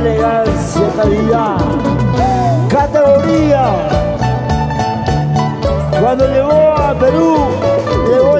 Elegancia, calidad, categoría. Cuando llegó a Perú, llegó